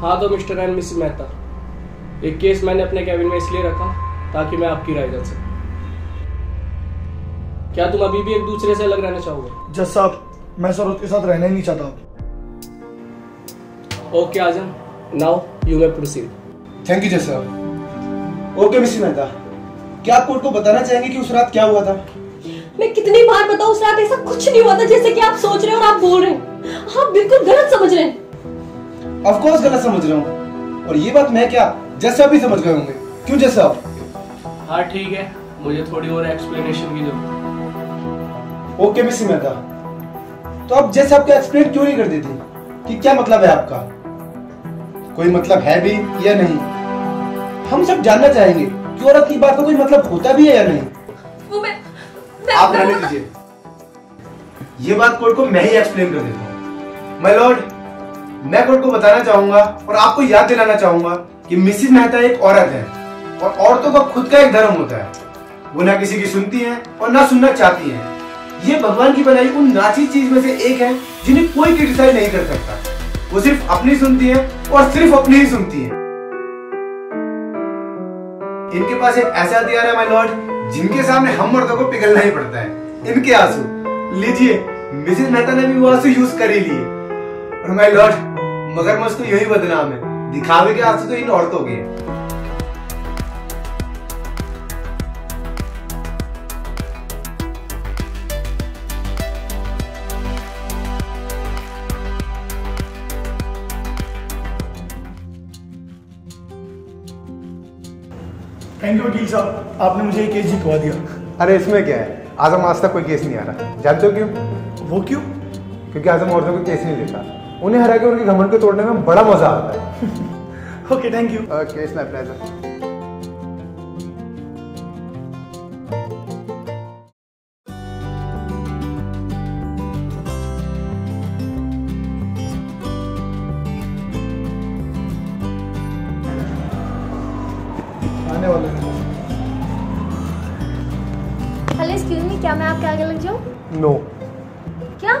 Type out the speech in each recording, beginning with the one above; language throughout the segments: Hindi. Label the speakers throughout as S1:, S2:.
S1: हाँ तो मिस्टर एंड मिसिस मेहता एक केस मैंने अपने कैबिन में इसलिए रखा ताकि मैं आपकी राय जान सकूँ। क्या तुम अभी भी एक दूसरे से अलग रहना चाहोगे?
S2: जज साहब मैं सरोज के साथ रहना ही नहीं चाहता।
S1: Okay Azam now you may proceed
S3: thank you जज साहब। Okay Mrs Mehta. क्या आप कोर्ट को बताना चाहेंगे कि उस रात क्या हुआ था?
S4: मैं कितनी बार बताऊँ उस रात ऐसा कुछ नहीं हुआ था जैसे कि आप सोच रहे हो और आप बोल रहे हैं। आप बिल्कुल गलत समझ रहे हैं।
S3: ऑफ़ कोर्स गलत समझ रहा हूँ। और ये बात मैं क्या जज साहब भी समझ गए होंगे। क्यों जज साहब
S1: हाँ ठीक है। मुझे थोड़ी और एक्सप्लेनेशन की ज़रूरत
S3: ओके मिसिस मेहता। तो आप जज साहब को एक्सप्लेन क्यों नहीं कर देती कि क्या मतलब है आपका? कोई मतलब है भी या नहीं? हम सब जानना चाहेंगे कि औरत की बात का कोई मतलब होता भी है या नहीं।
S4: वो मैं, मैं
S3: आप रहने दीजिए ये बात कोर्ट को मैं ही एक्सप्लेन कर देता हूँ। माय लॉर्ड मैं कोर्ट को बताना चाहूँगा और आपको याद दिलाना चाहूँगा कि मिसिज मेहता एक औरत है और औरतों का खुद का एक धर्म होता है। वो ना किसी की सुनती है और ना सुनना चाहती हैं। ये भगवान की बनाई उन नाची चीज़ में से एक है जिन्हें कोई क्रिटिसाइज नहीं कर सकता। वो सिर्फ़ अपनी सुनती है और सिर्फ़ अपनी ही सुनती है। इनके पास एक ऐसा हथियार है माय लॉर्ड जिनके सामने हम मर्दों को पिघलना ही पड़ता है। इनके आँसू। लीजिए मिसेस मेहता ने भी वो आँसू यूज़ कर ही लिए। और माय लॉर्ड मगरमच्छ तो यही बदनाम है। दिखावे के आँसू तो इन औरतों के हैं।
S2: थैंक यू वकील साहब। आपने मुझे केस जितवा दिया।
S3: अरे इसमें क्या है? आज़म आज तक कोई केस नहीं आ रहा। जानते हो क्यों?
S2: वो क्यों?
S3: क्योंकि आज़म औरतों को केस नहीं लेता उन्हें हरा के उनके घमंड को तोड़ने में बड़ा मज़ा आता है।
S2: ओके थैंक यू
S3: केस ना प्लेजर
S2: आने वाले हैं।
S5: हेलो एक्सक्यूज मी क्या मैं आपके आगे लग जाऊँ?
S3: No no.
S5: क्या?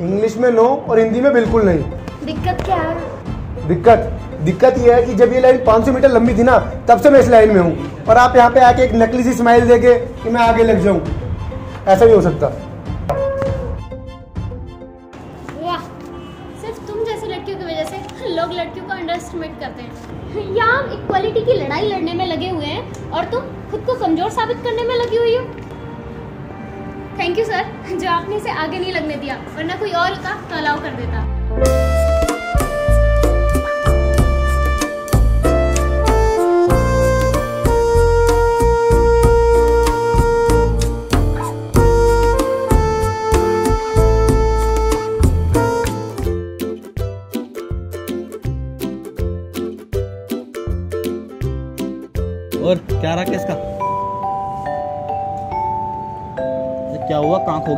S3: इंग्लिश में नो और हिंदी में बिल्कुल नहीं।
S5: दिक्कत क्या है?
S3: दिक्कत दिक्कत यह है कि जब ये लाइन 500 मीटर लंबी थी ना तब से मैं इस लाइन में हूँ। और आप यहाँ पे आके एक नकली सी स्माइल देके कि मैं आगे लग जाऊँ। ऐसा भी हो सकता।
S5: वाह सिर्फ़ तुम जैसी लड़कियों की वजह से लोग लड़कियों को अंडरएस्टिमेट करते हैं। यहाँ इक्वालिटी की लड़ाई लड़ने में लगे हुए हैं और तुम खुद को कमज़ोर साबित करने में लगी हुई हो। थैंक यू सर जो आपने इसे आगे नहीं लगने दिया, वरना कोई और का तो अलाउ कर देता।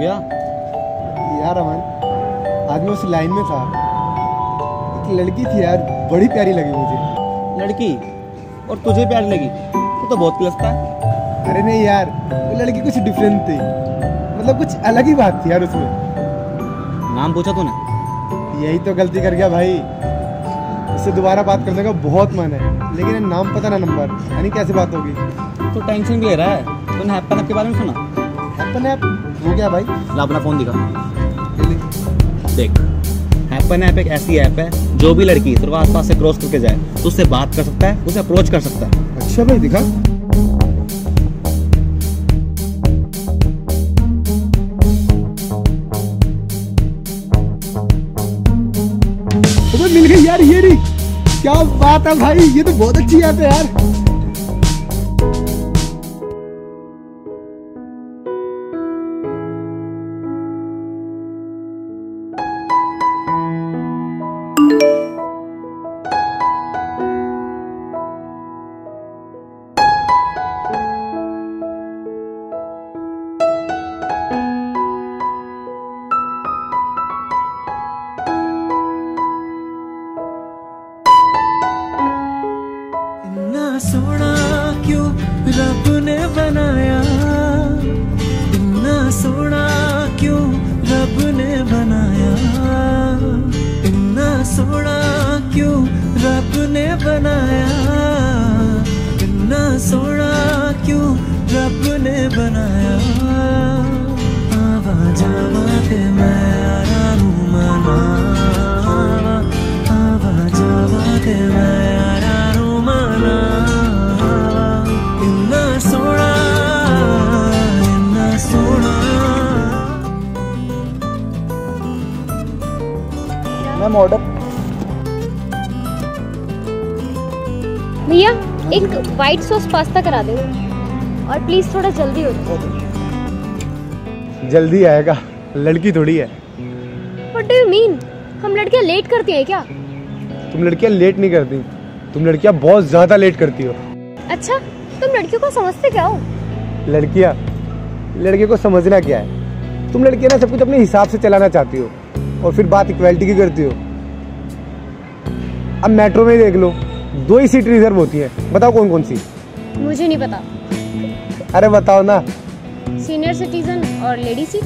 S6: गया?
S3: यार अमन आज मैं उस लाइन में था। एक लड़की थी यार बड़ी प्यारी लगी मुझे।
S6: लड़की? और तुझे प्यार लगी? तू तो बहुत किलसता है
S3: अरे नहीं यार वो लड़की कुछ डिफरेंट थी। मतलब कुछ अलग ही बात थी यार उसमें।
S6: नाम पूछा तूने?
S3: यही तो गलती कर गया भाई। इससे दोबारा बात करने का बहुत मन है। लेकिन नाम पता ना नंबर यानी कैसे बात होगी।
S6: तू टेंशन भी ले रहा है? तूने हैप्पन के बारे में सुना?
S3: हैप्पन ऐप हो गया भाई।
S6: ला अपना फ़ोन दिखा। देख हैप्पन ऐप एक ऐसी ऐप है, जो भी लड़की तेरे को आसपास से क्रॉस करके जाए तो उससे बात कर सकता है, उसे अप्रोच कर सकता है।
S3: अच्छा भाई, दिखा। मिल गई यार, ये नहीं क्या बात है भाई, ये तो बहुत अच्छी ऐप है यार।
S7: बनाया। इतना सोना क्यों रब ने बनाया? आवा जावा के मैं यारा नू मना। आवा जावा के मैं नू मना। इतना सोना इतना सोना
S6: मैम ऑर्डर
S5: भैया एक वाइट सॉस पास्ता करा दो। और प्लीज़ थोड़ा जल्दी हो जाए
S3: जल्दी आएगा। लड़की थोड़ी है।
S5: व्हाट डू यू मीन हम लड़कियाँ लेट करती हैं क्या?
S3: तुम लड़कियाँ लेट नहीं करती। तुम लड़कियाँ बहुत ज़्यादा लेट करती हो।
S5: अच्छा तुम लड़कियों को समझते क्या हो?
S3: लड़कियाँ लड़के को समझना क्या है? तुम लड़कियाँ ना सब कुछ अपने हिसाब से चलाना चाहती हो और फिर बात इक्वालिटी की करती हो। अब मेट्रो में ही देख लो। दो ही सीट रिज़र्व होती है। बताओ कौन कौन सी?
S5: मुझे नहीं पता।
S3: अरे बताओ ना।
S5: सीनियर सिटीजन और लेडी सीट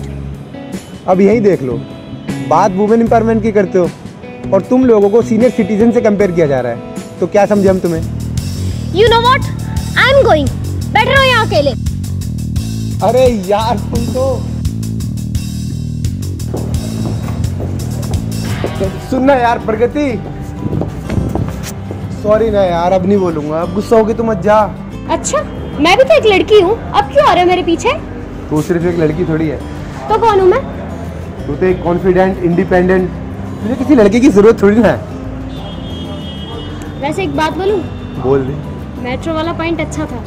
S3: अब यही देख लो। बात वुमेन एम्पावरमेंट की करते हो और तुम लोगों को सीनियर सिटीजन से कंपेयर किया जा रहा है। तो क्या समझे हम तुम्हें?
S5: You know what I am going यहाँ अकेले।
S3: अरे यार तुम तो। सुनना यार प्रगति। सॉरी ना यार अब नहीं बोलूँगा। अब गुस्सा होगी तो मत जा।
S5: अच्छा मैं भी तो एक लड़की हूँ। अब क्यों आ रहे हो मेरे पीछे?
S3: तू सिर्फ़ एक लड़की थोड़ी है।
S5: तो कौन हूँ मैं?
S3: तू तो एक कॉन्फिडेंट इंडिपेंडेंट तुझे किसी लड़के की ज़रूरत थोड़ी ना है।
S5: वैसे एक बात बोलूँ?
S3: बोल दे।
S5: मेट्रो वाला पॉइंट अच्छा था।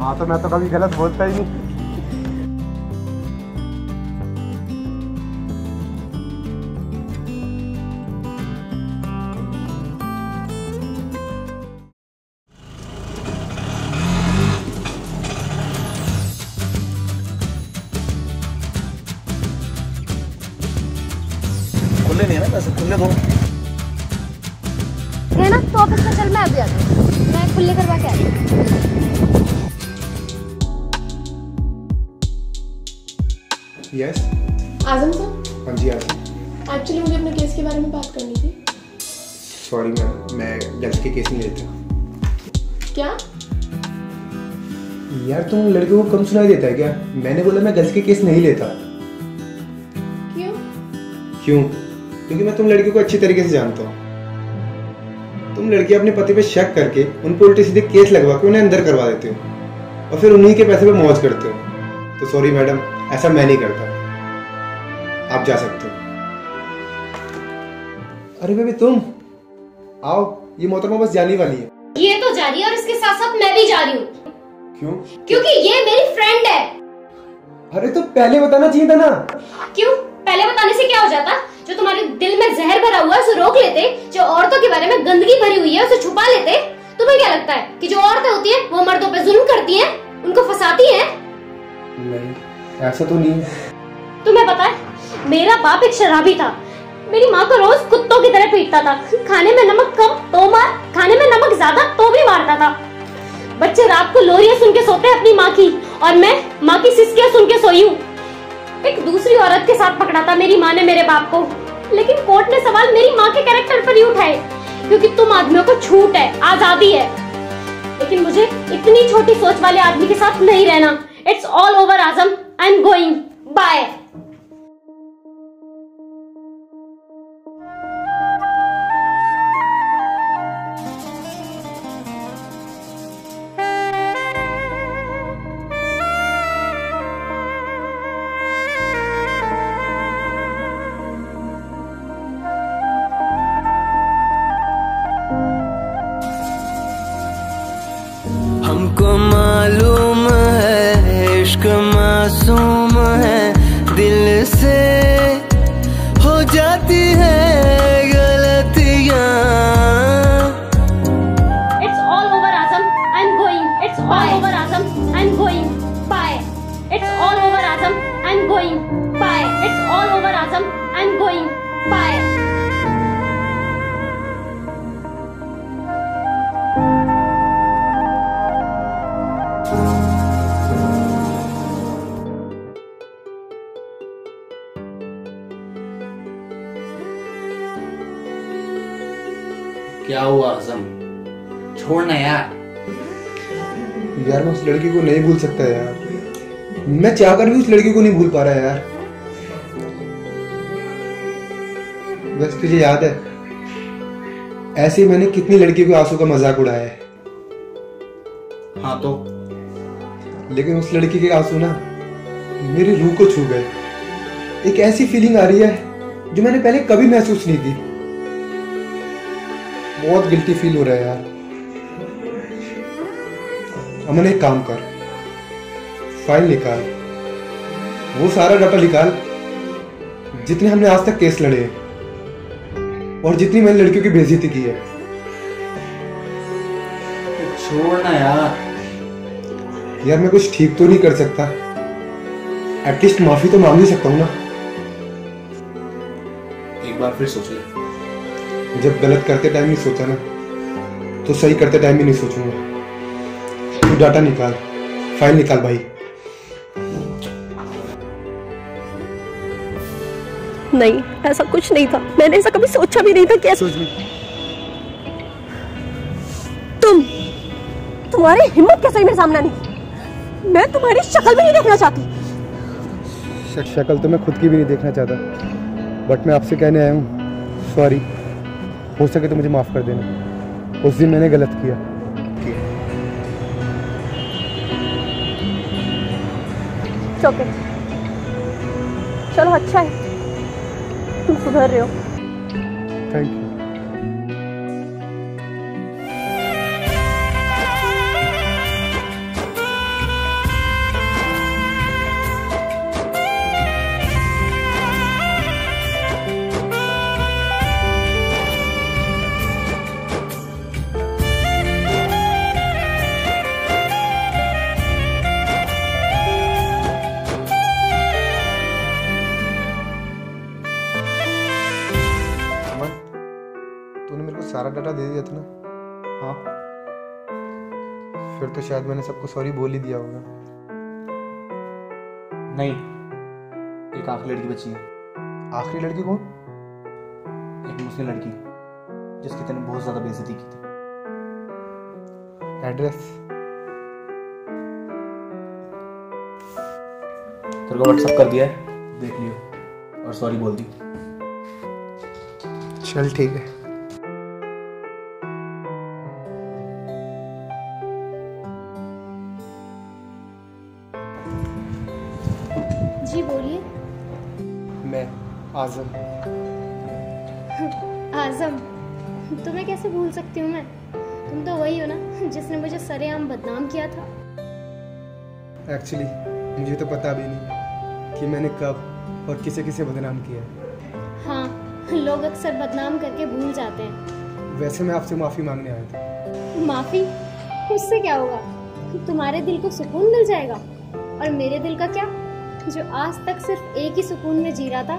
S3: हाँ तो मैं तो कभी गलत बोलता ही नहीं।
S6: नहीं ना दो
S5: है ना? तो ऑफ़िस में चल मैं अभी आती हूँ मैं खुले करवा के आती हूँ
S3: यस
S8: आज़म सर?
S3: हाँ जी आज़म।
S8: एक्चुअली मुझे अपने केस के बारे में बात करनी थी।
S3: सॉरी मैम मैं गर्ल्स के केस नहीं लेता।
S8: क्या?
S3: यार तुम लड़कियों को कम सुनाई देता है क्या? मैंने बोला मैं गर्ल्स के केस नहीं लेता।
S8: क्यों?
S3: क्यों? क्योंकि मैं तुम लड़कियों को अच्छी तरीके से जानता हूँ। तुम लड़की अपने पति पे शक करके उन पर उल्टे सीधे केस लगवा के उन्हें अंदर करवा देते हो और फिर उन्हीं के पैसे पे मौज करते हो। तो सॉरी मैडम ऐसा मैं नहीं करता। आप जा सकते हो। अरे बेबी तुम? आओ ये मोहतरमा बस जाने वाली है।
S5: ये तो जा रही है और इसके साथ साथ मैं भी जा रही हूँ।
S3: क्यों?
S5: क्योंकि ये मेरी फ्रेंड है।
S3: अरे तो पहले बताना चाहिए था ना।
S5: क्यों? पहले बताने से क्या हो जाता? जो तुम्हारे दिल में जहर भरा हुआ है उसे रोक लेते जो औरतों के बारे में गंदगी भरी हुई है उसे छुपा लेते। तुम्हें क्या लगता है कि जो औरतें होती हैं वो मर्दों पे जुल्म करती हैं? उनको फंसाती हैं?
S3: नहीं ऐसा तो नहीं है।
S5: तुम्हें पता है मेरा बाप एक शराबी था। मेरी माँ को रोज कुत्तों की तरह पीटता था। खाने में नमक कम तो मार खाने में नमक ज़्यादा तो भी मारता था। बच्चे रात को लोरियाँ सुन के सोते हैं अपनी माँ की और मैं माँ की सिसकियाँ सुन के सोई हूँ। एक दूसरी औरत के साथ पकड़ा था मेरी माँ ने मेरे बाप को। लेकिन कोर्ट ने सवाल मेरी माँ के कैरेक्टर पर ही उठाए, क्योंकि तुम आदमियों को छूट है, आज़ादी है। लेकिन मुझे इतनी छोटी सोच वाले आदमी के साथ नहीं रहना। It's all over Azam. I am going bye
S1: como
S6: छोड़ना यार।
S3: यार मैं उस लड़की को नहीं भूल सकता यार। मैं चाहकर भी उस लड़की को नहीं भूल पा रहा यार। बस तुझे याद है ऐसे मैंने कितनी लड़की को आँसू का मज़ाक उड़ाया है।
S6: हाँ तो?
S3: लेकिन उस लड़की के आँसू ना मेरी रूह को छू गए। एक ऐसी फीलिंग आ रही है जो मैंने पहले कभी महसूस नहीं की। बहुत गिल्टी फील हो रहा है यार। अमन एक काम कर फ़ाइल निकाल वो सारा डाटा निकाल जितने हमने आज तक केस लड़े और जितनी मैंने लड़कियों की बेइज्जती की है।
S6: छोड़ना यार।
S3: यार मैं कुछ ठीक तो नहीं कर सकता। एटलीस्ट माफ़ी तो मांग ही सकता हूँ ना।
S6: एक बार फिर सोच ले।
S3: जब गलत करते टाइम नहीं सोचा ना तो सही करते टाइम भी नहीं सोचूँगा। तू डाटा निकाल फ़ाइल निकाल भाई।
S4: नहीं ऐसा कुछ नहीं था। मैंने ऐसा कभी सोचा भी नहीं था कि ऐसा तुम तुम्हारी हिम्मत कैसे मेरे सामने की? मैं तुम्हारी शक्ल भी नहीं देखना चाहती।
S3: शक्ल तो मैं खुद की भी नहीं देखना चाहता बट मैं आपसे कहने आया हूँ सॉरी हो सके तो मुझे माफ़ कर देना। उस दिन मैंने गलत किया।
S4: ओके। चलो अच्छा है। तुम सुधर रहे हो।
S3: थैंक यू सारा डाटा दे दिया था ना? हाँ। फिर तो शायद मैंने सबको सॉरी बोल ही दिया होगा।
S6: नहीं एक आखिरी लड़की बची है।
S3: आखिरी लड़की कौन?
S6: एक मुस्लिम लड़की जिसकी तूने बहुत ज़्यादा बेइज्जती की थी।
S3: एड्रेस
S6: तेरे को व्हाट्सअप कर दिया है देख लियो और सॉरी बोल दी।
S3: चल ठीक है।
S5: सकती हूँ मैं? तुम तो वही हो ना जिसने मुझे सरेआम बदनाम किया था।
S3: एक्चुअली मुझे तो पता भी नहीं कि मैंने कब और किसे किसे बदनाम किया
S5: हाँ लोग अक्सर बदनाम करके भूल जाते हैं।
S3: वैसे मैं आपसे माफ़ी मांगने आया था।
S5: माफ़ी? उससे क्या होगा? तुम्हारे दिल को सुकून मिल जाएगा। और मेरे दिल का क्या? जो आज तक सिर्फ़ एक ही सुकून में जी रहा था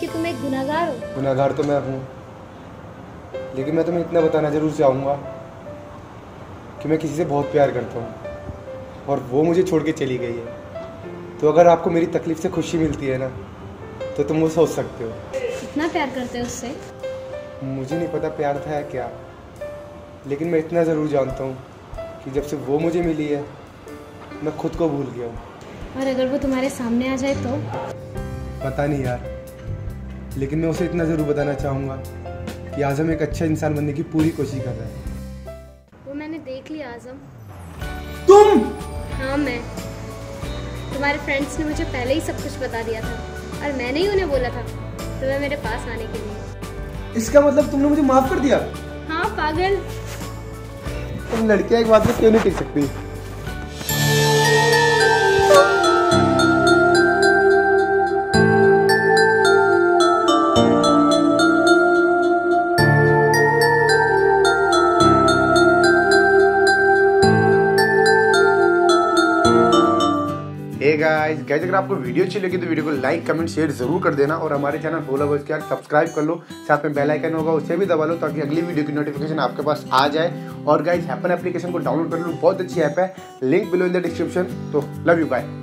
S5: कि तुम एक गुनाहगार हो।
S3: गुनाहगार तो मैं हूँ। लेकिन मैं तुम्हें इतना बताना ज़रूर चाहूँगा कि मैं किसी से बहुत प्यार करता हूँ और वो मुझे छोड़ के चली गई है। तो अगर आपको मेरी तकलीफ़ से खुशी मिलती है ना तो तुम वो सोच सकते हो।
S5: इतना प्यार करते हो उससे?
S3: मुझे नहीं पता प्यार था या क्या लेकिन मैं इतना ज़रूर जानता हूँ कि जब से वो मुझे मिली है मैं खुद को भूल गया हूँ।
S5: और अगर वो तुम्हारे सामने आ जाए तो?
S3: पता नहीं यार लेकिन मैं उसे इतना ज़रूर बताना चाहूँगा कि आज़म एक अच्छा इंसान बनने की पूरी कोशिश कर रहा है।
S5: वो मैंने देख लिया आज़म।
S3: तुम?
S5: हाँ मैं। तुम्हारे फ्रेंड्स ने मुझे पहले ही सब कुछ बता दिया था और मैंने ही उन्हें बोला था तुम्हें मेरे पास आने के लिए।
S3: इसका मतलब तुमने मुझे माफ़ कर दिया?
S5: हाँ पागल।
S3: तुम लड़कियाँ एक बात में क्यों नहीं टिक सकती? गाइस गाइस अगर आपको वीडियो अच्छी लगी तो वीडियो को लाइक कमेंट शेयर ज़रूर कर देना और हमारे चैनल फॉलो हो उसके सब्सक्राइब कर लो। साथ में बेल आइकन होगा, उसे भी दबा लो ताकि अगली वीडियो की नोटिफिकेशन आपके पास आ जाए। और गाइस हैपन एप्लीकेशन को डाउनलोड कर लो, बहुत अच्छी ऐप है। Link below in the description तो लव यू गाइस